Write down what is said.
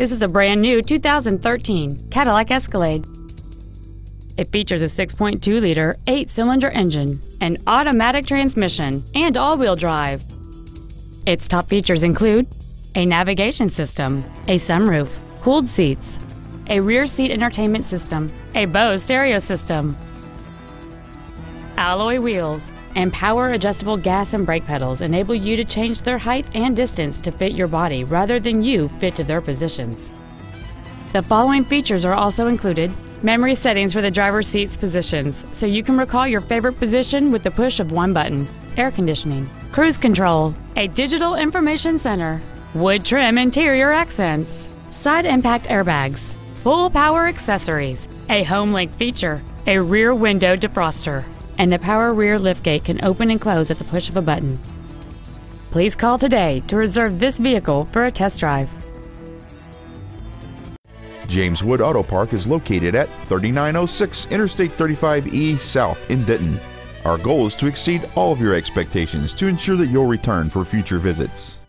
This is a brand new 2013 Cadillac Escalade. It features a 6.2 liter, 8 cylinder engine, an automatic transmission, and all wheel drive. Its top features include a navigation system, a sunroof, cooled seats, a rear seat entertainment system, a Bose stereo system, alloy wheels, and power adjustable gas and brake pedals enable you to change their height and distance to fit your body rather than you fit to their positions. The following features are also included. Memory settings for the driver's seat's positions, so you can recall your favorite position with the push of one button, air conditioning, cruise control, a digital information center, wood trim interior accents, side impact airbags, full power accessories, a HomeLink feature, a rear window defroster, and the power rear liftgate can open and close at the push of a button. Please call today to reserve this vehicle for a test drive. James Wood Auto Park is located at 3906 Interstate 35E South in Denton. Our goal is to exceed all of your expectations to ensure that you'll return for future visits.